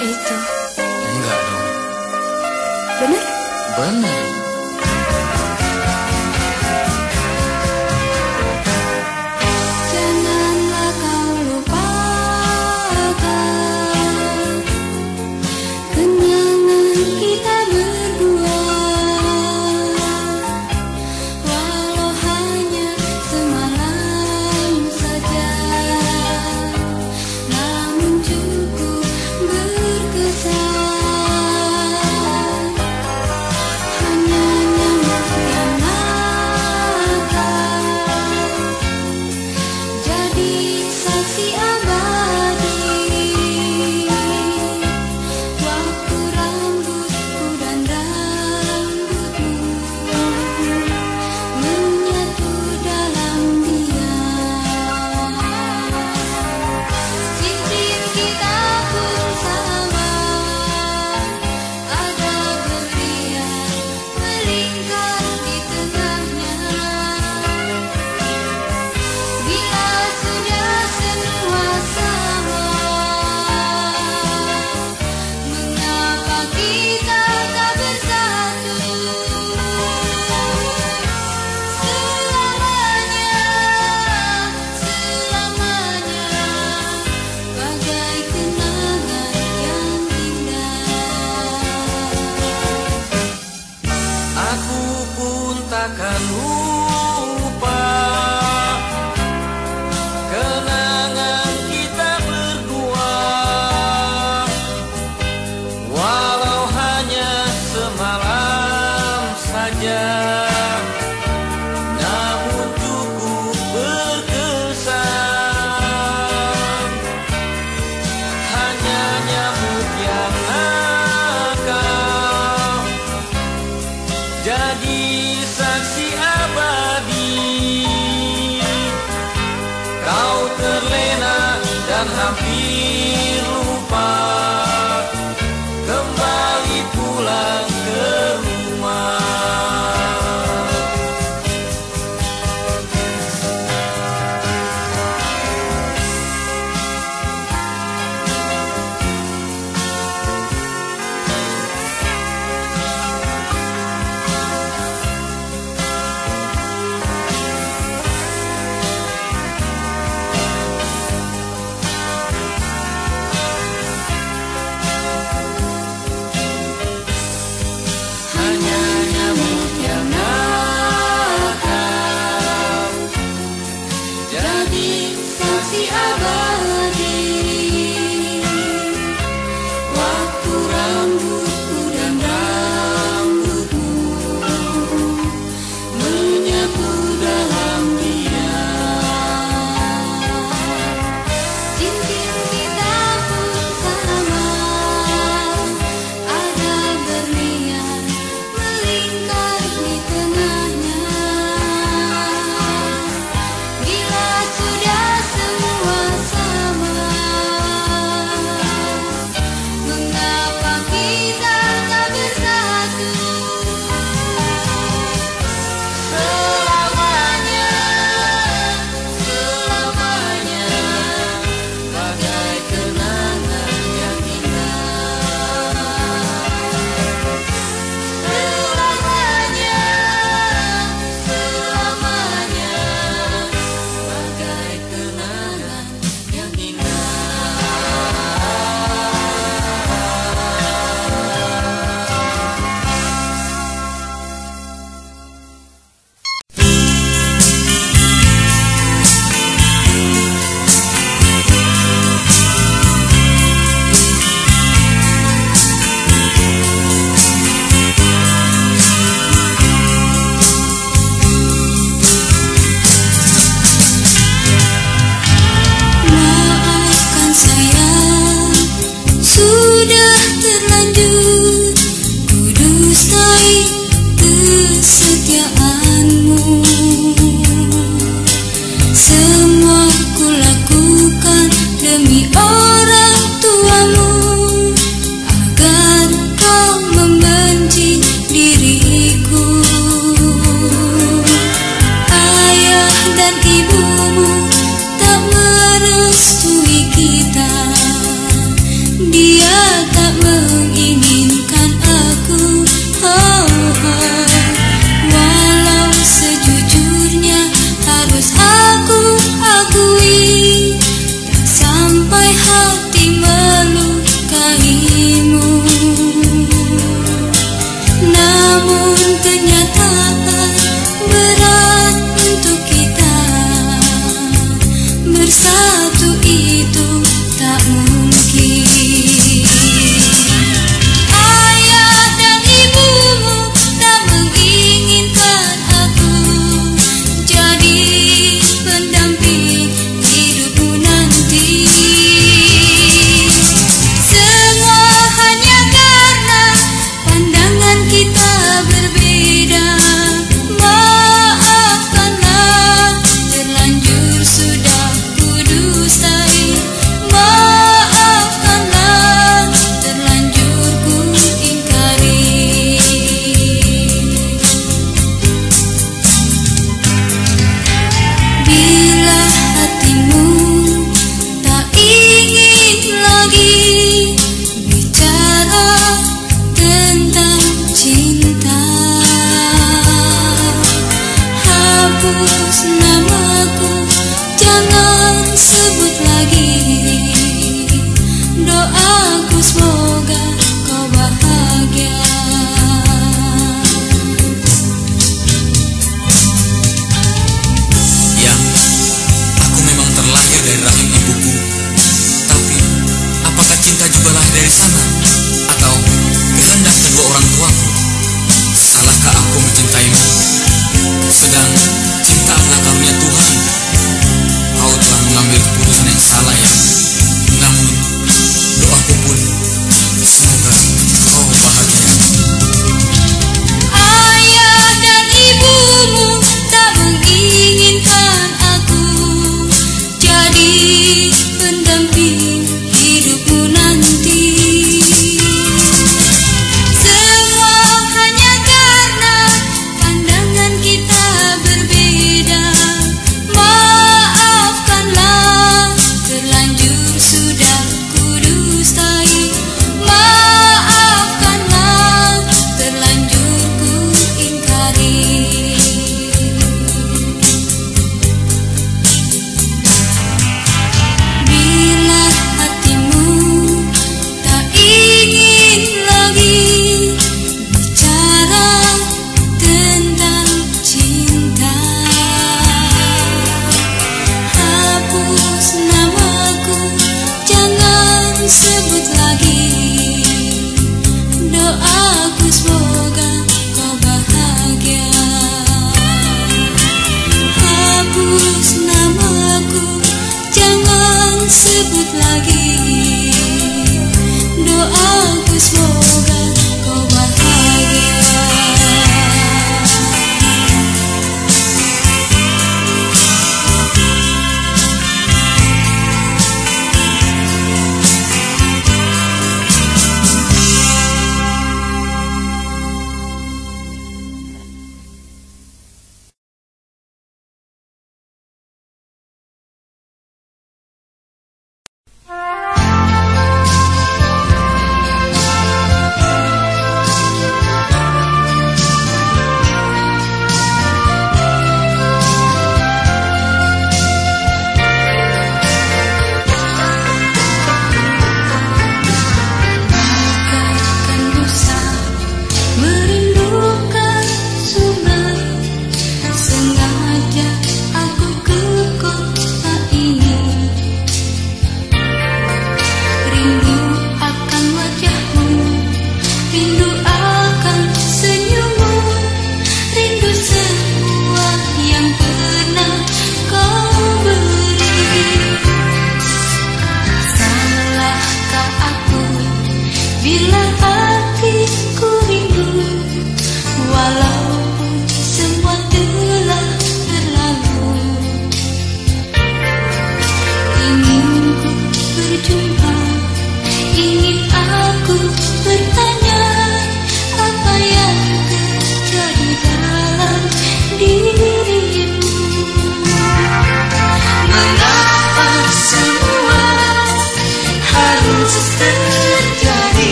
itu? Enggak dong. Benar? Benar.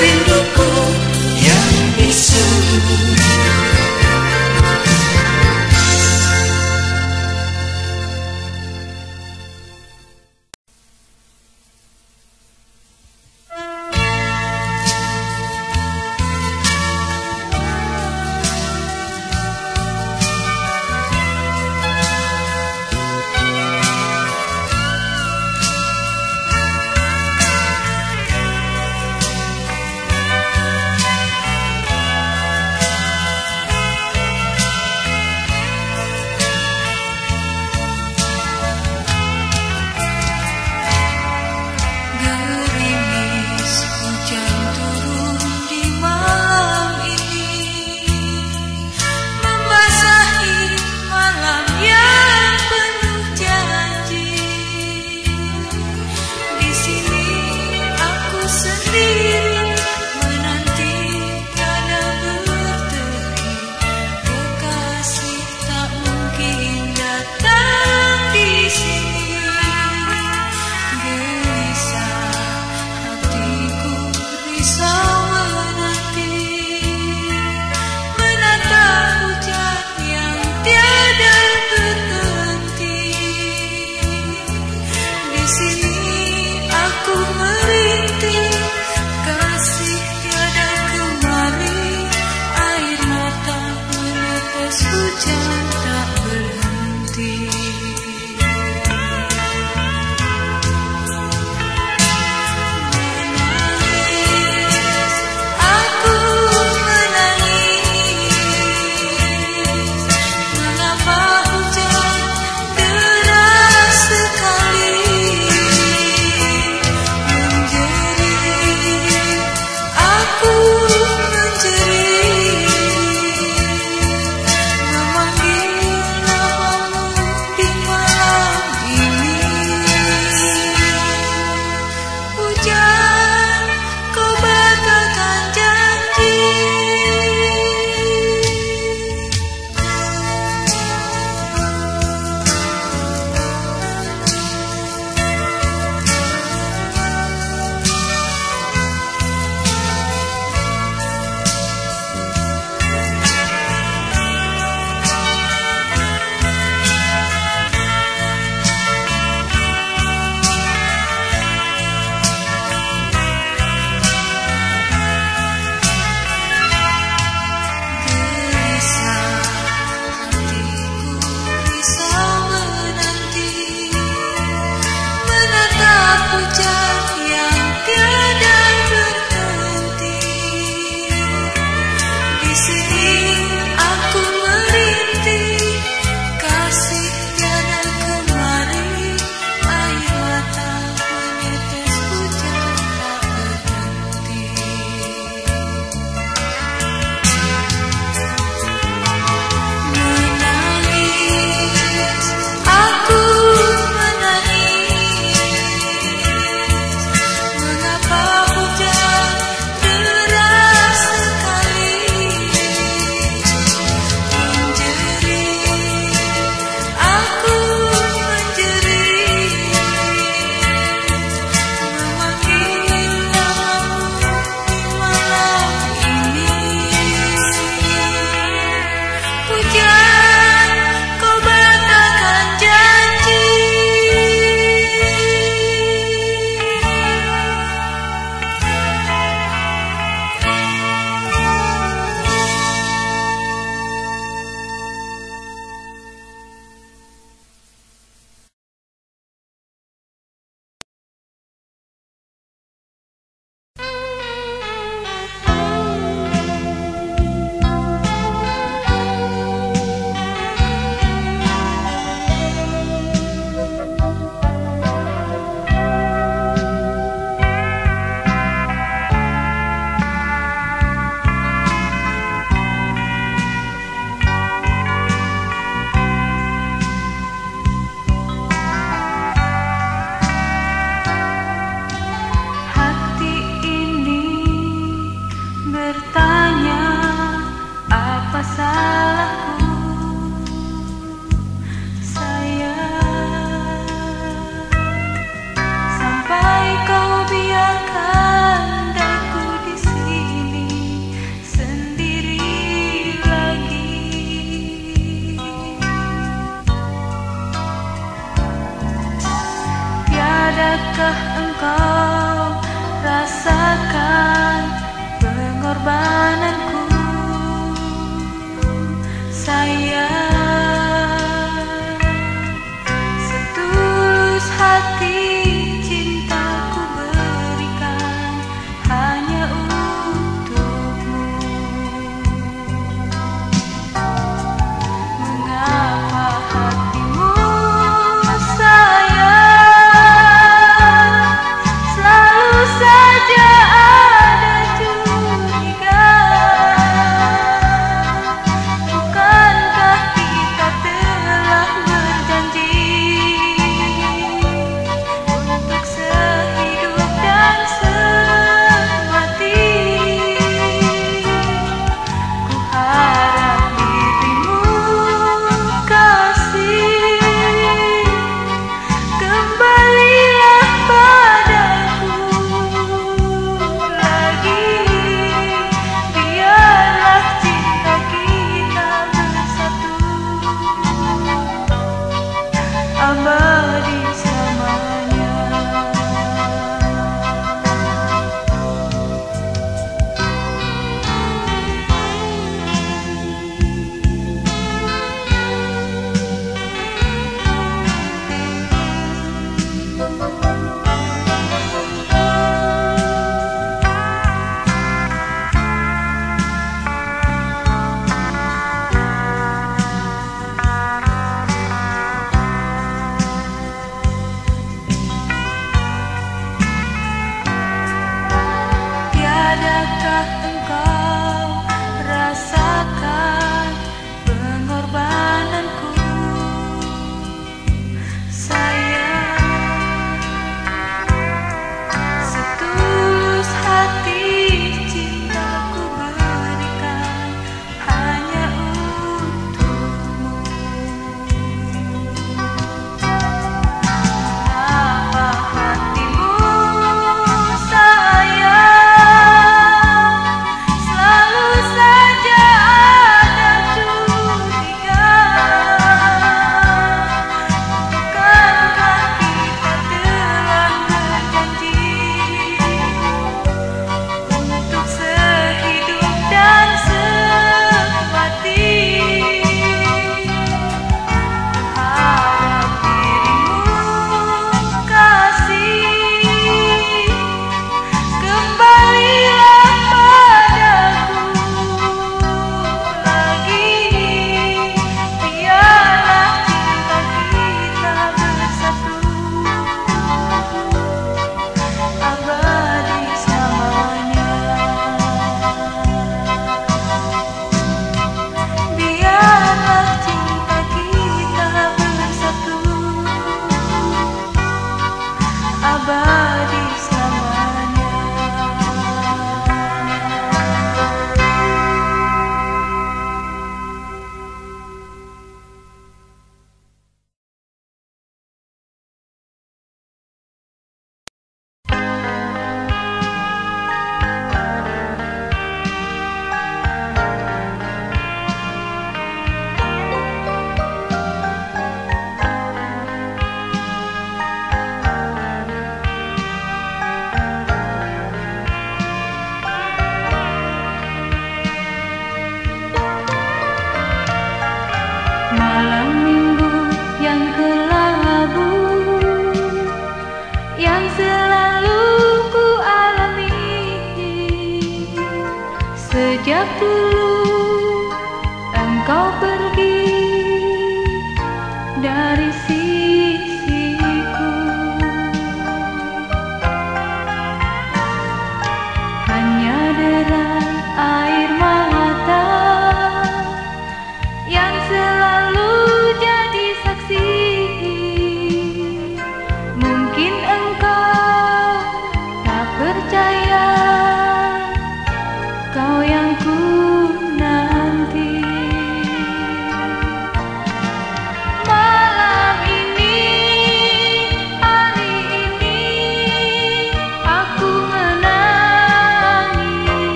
Rinduku yang bisu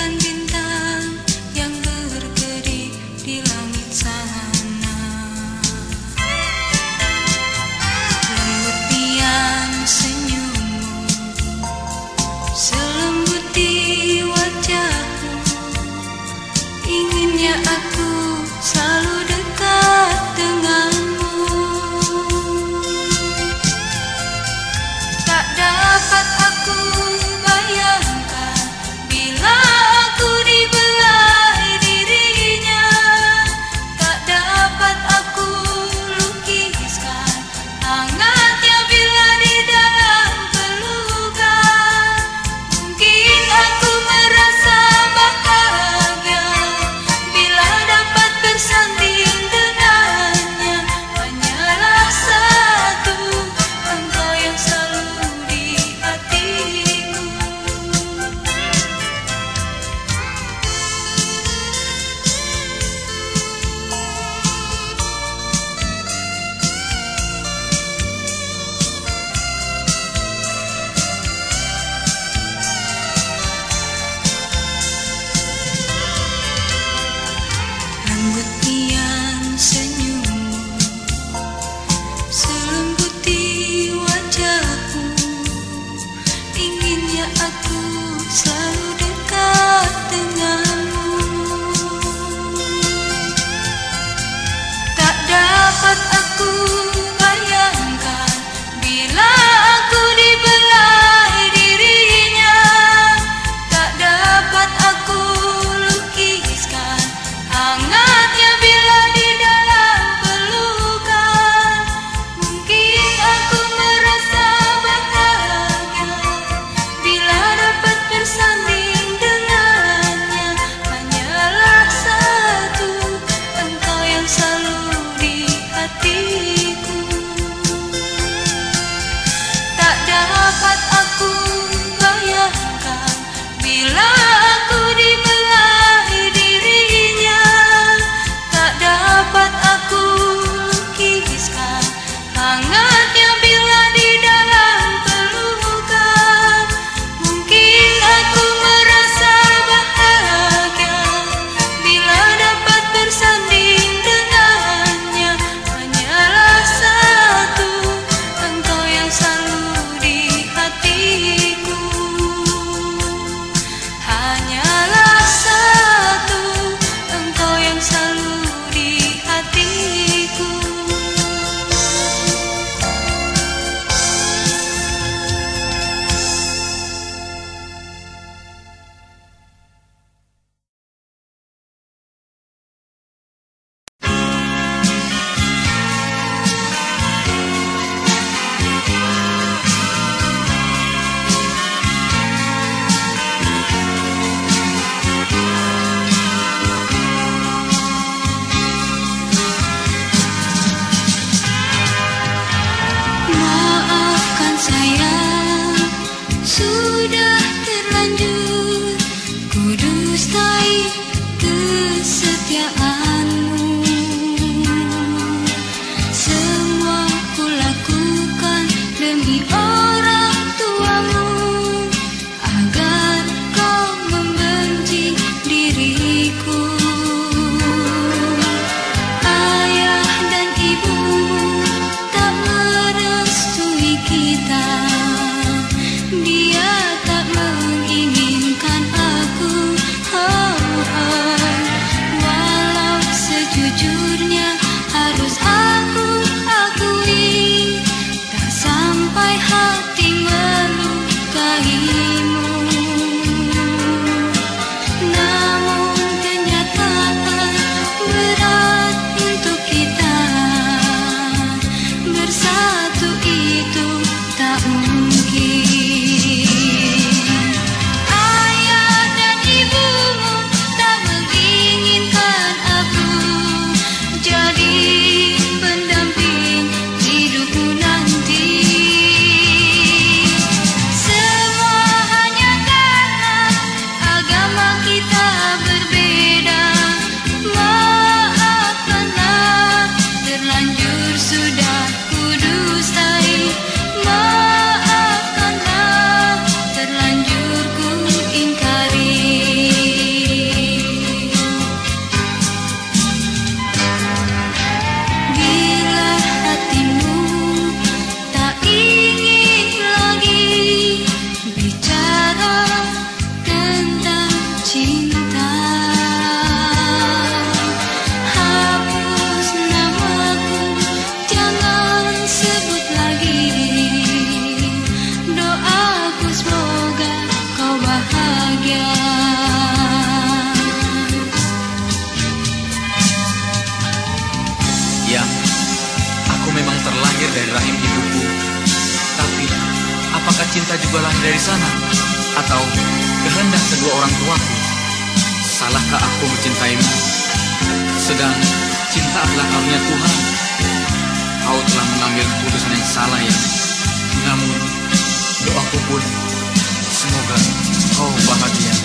and mencintaimu. Sedang cinta adalah karunia Tuhan. Kau telah mengambil keputusan yang salah ya. Namun doaku pun Semoga kau bahagia.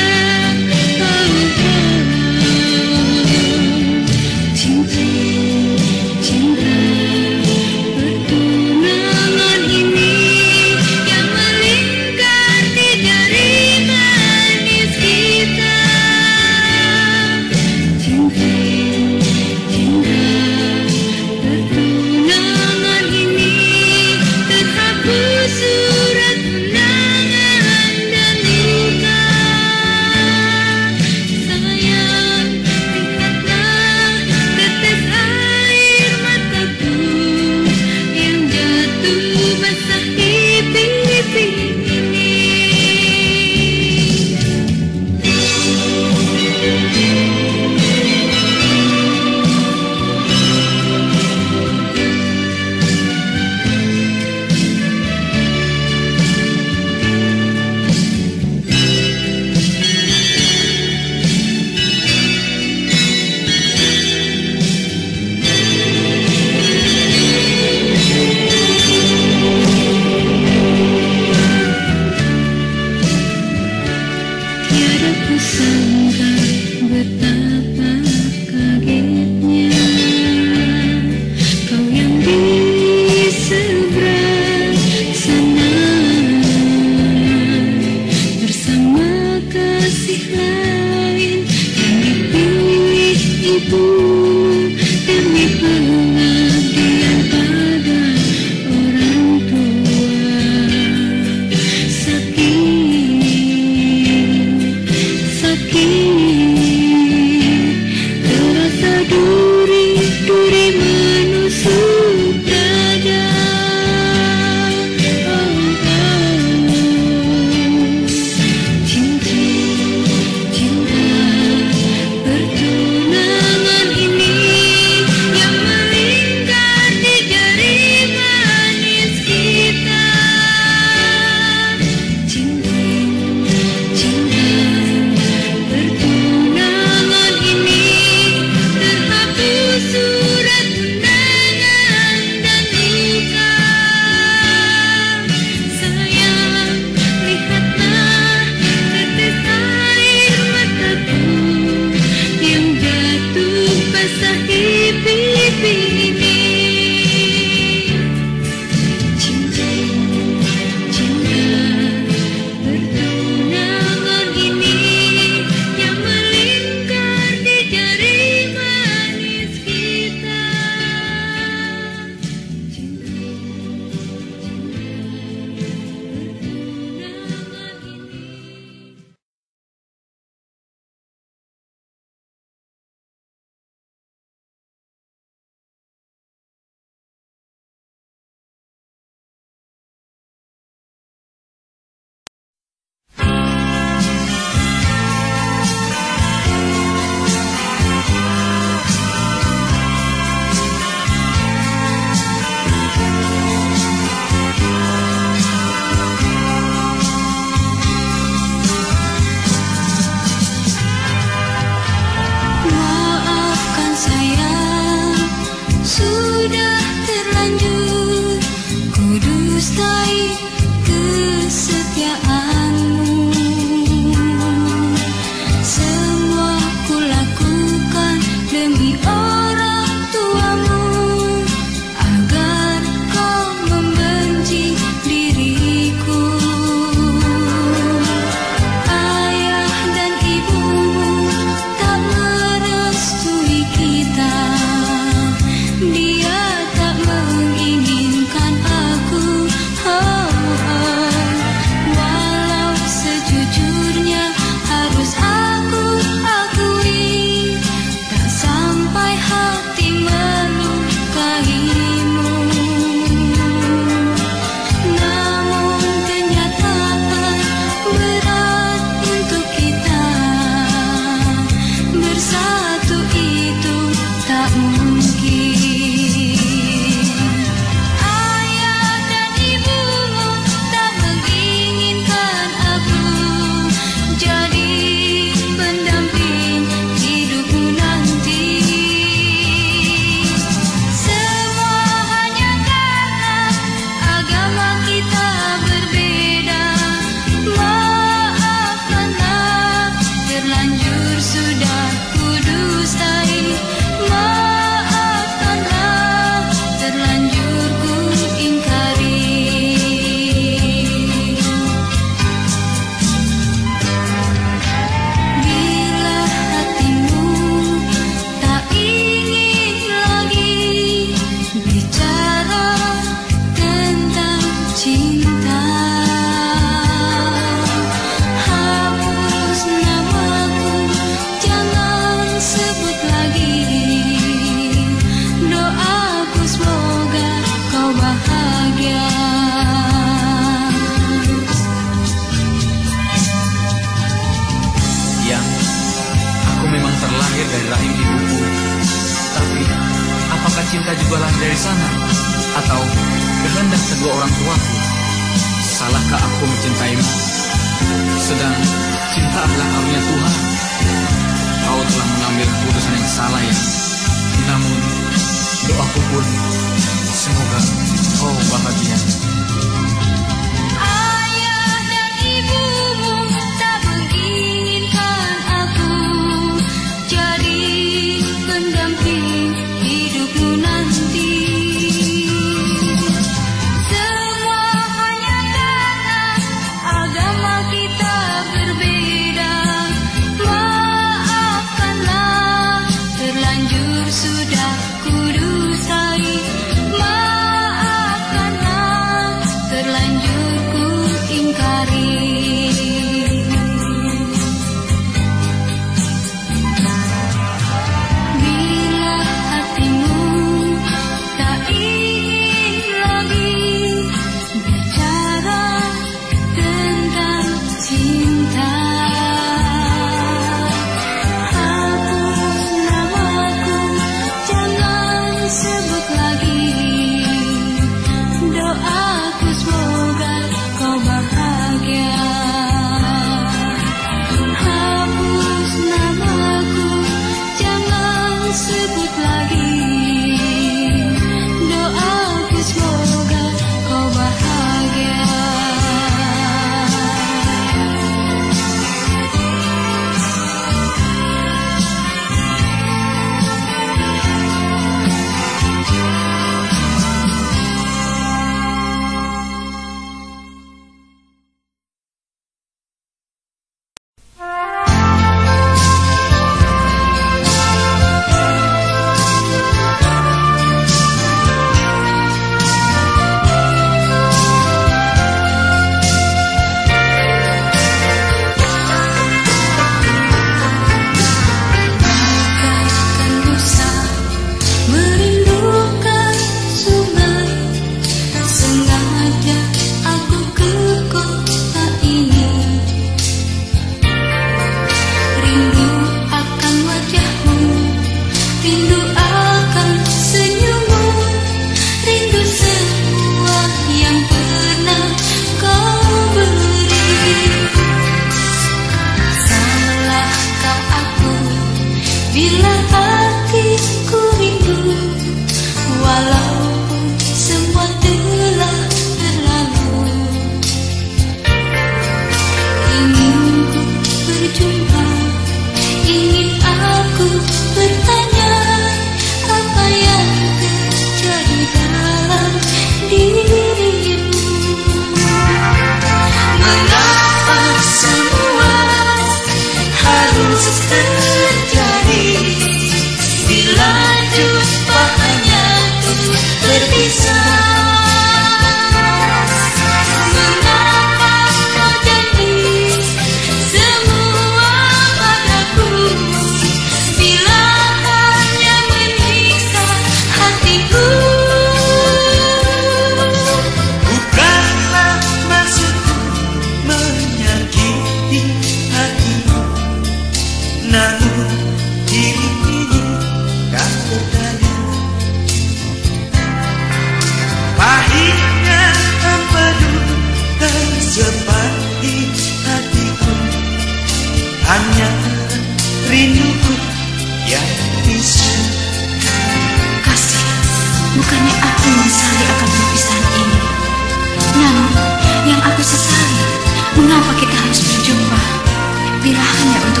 Bila hanya untuk